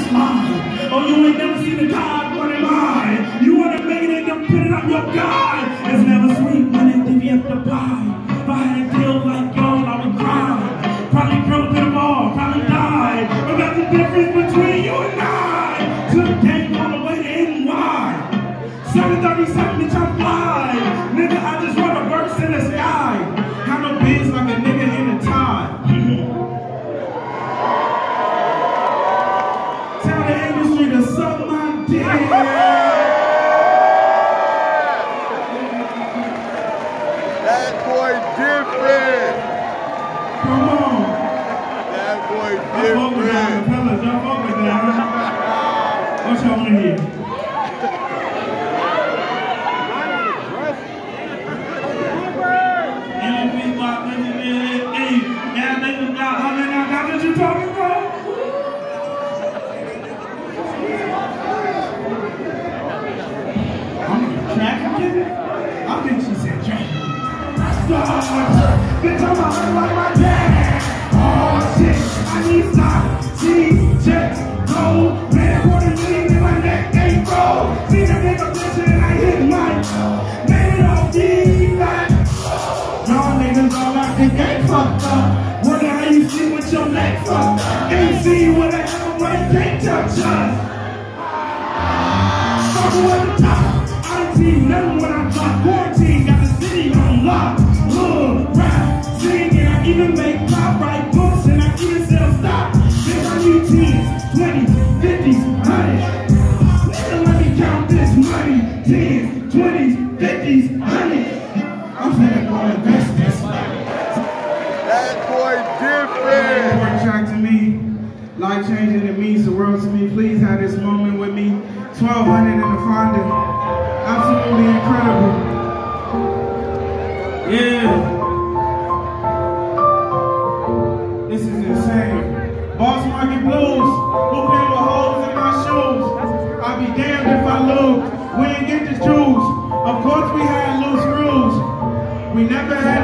Oh, you ain't never seen a God, am I? You wanna make it and dependent on your God. It's never sweet when they give you the pie. If I had a deal like y'all, I would cry. Probably broke to the ball, probably died. But that's the difference between you and I. Took game all the way to NY. 737, bitch, I'm fly. Nigga, I just run a verse in the sky. That boy different. Come on. That boy I fuck with that. different. Fellas, y'all fuck with that, huh? What y'all hear? NLP block, legendary, I need stop. What in my neck. See nigga bitch and I hit it all deep back. Y'all niggas all out the game fucked up. Wonder how you sleep with your neck fucked up. See with a hell right, can't touch us. Fuck with the top. Even make pop, write books, and I even sell stock. Bitch, I need tens, twenties, fifties, hundreds. Nigga, let me count this money. Tens, twenties, fifties, hundreds. I'm finna go invest this money. That boy different. Important track to me, life changing. It means the world to me. Please have this moment with me. 1200 in the Fonda. Absolutely incredible. Yeah. Who with holes in my shoes? I'll be damned if I lose. We ain't get the juice. Of course we had loose rules. We never had